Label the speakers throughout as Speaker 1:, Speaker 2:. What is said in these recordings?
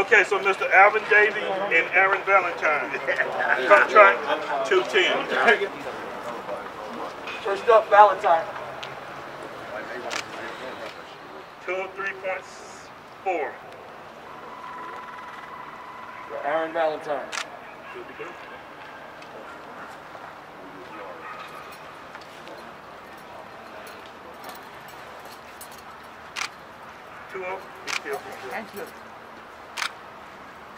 Speaker 1: Okay, so Mr. Alvin Davey and Aaron Valentine. Contract 210.
Speaker 2: First up, Valentine.
Speaker 1: 203.4.
Speaker 2: Aaron Valentine.
Speaker 1: Two oh, be still, be still.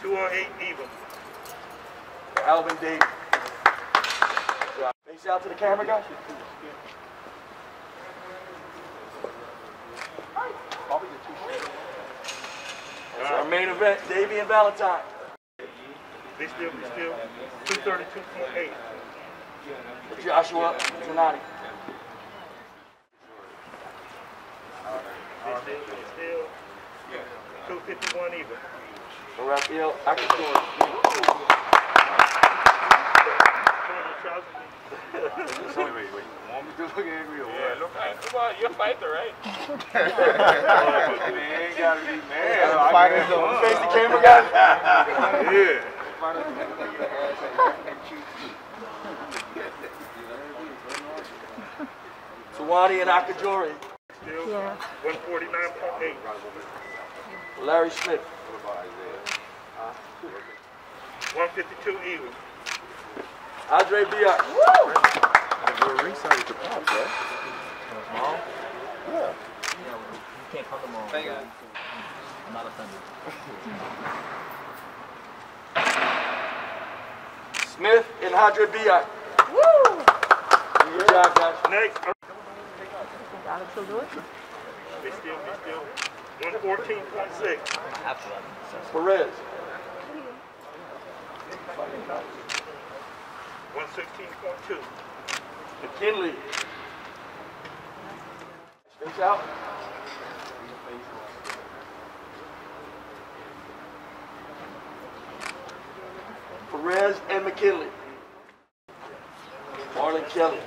Speaker 1: Two oh eight even.
Speaker 2: Alvin Davis. Face out to the camera, guys. That's our main event, Davey and Valentine.
Speaker 1: Be still, be still. Two thirty-two point eight.
Speaker 2: Joshua Zanati.
Speaker 1: Be still, be still. Two fifty-one even.
Speaker 2: Raphael Akashore.
Speaker 3: Wait, wait, wait. Want me to look angry or
Speaker 4: Yeah,
Speaker 3: what?
Speaker 4: look, I- you're a fighter, right?
Speaker 3: Man, ain't gotta be mad.
Speaker 5: Fighters
Speaker 3: I
Speaker 2: Face the camera, guys.
Speaker 3: Yeah.
Speaker 2: Tawani and Akajori.
Speaker 1: Still,
Speaker 6: Yeah.
Speaker 1: one forty-nine point eight.
Speaker 2: Larry Smith.
Speaker 1: One fifty-two even.
Speaker 2: Andre Biak.
Speaker 5: We're ringside at the pub, right? Yeah.
Speaker 7: can't come tomorrow. I'm not offended.
Speaker 2: Smith and Hadra Biak. Good job, guys.
Speaker 1: Next,
Speaker 6: Alex will do it.
Speaker 1: be still, be still. One fourteen point six.
Speaker 7: After.
Speaker 2: Perez.
Speaker 1: One sixteen point two.
Speaker 2: McKinley. Face out. Perez and McKinley. Marlon Kelly.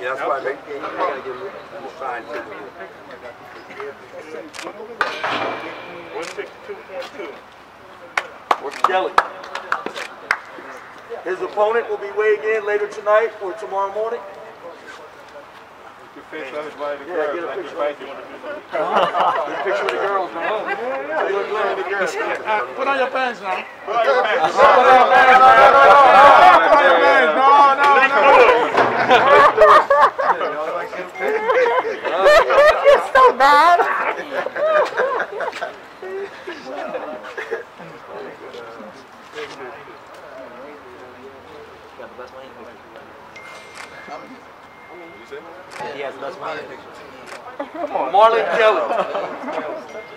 Speaker 5: Yeah, that's why they, they gotta give him a sign too.
Speaker 1: One sixty-two point two.
Speaker 2: or Kelly. His opponent will be weighing in later tonight or tomorrow morning.
Speaker 3: Your face of everybody, the
Speaker 2: Yeah, get a picture.
Speaker 3: fight, you wanna do something.
Speaker 2: Get a picture with the girls, man. You look good.
Speaker 4: Put on your pants now.
Speaker 3: Put on your pants.
Speaker 4: No, no,
Speaker 6: You're so bad.
Speaker 7: Got the best Miami picture. He has the best Miami picture.
Speaker 2: Marlon Kelly.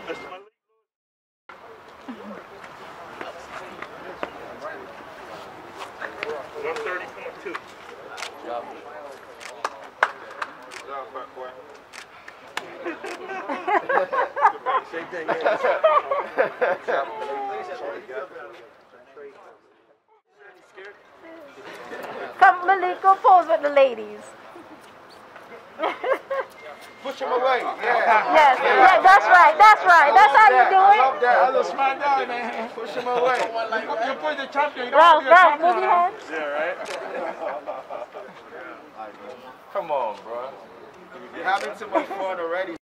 Speaker 1: Mr. Malik. One thirty point two.
Speaker 2: Same thing. yeah.
Speaker 6: Come, Malik, go pose with the ladies.
Speaker 3: Push him away. Yeah.
Speaker 6: Yes, yeah, that's right, that's right. That's how you do it.
Speaker 3: Love that. I just smart guy, man. Push him away.
Speaker 4: You put the champion. You don't
Speaker 6: Ralph,
Speaker 4: want to be a
Speaker 6: Ralph, move your head.
Speaker 3: Yeah, right? Come on, bro. You're having too much fun already.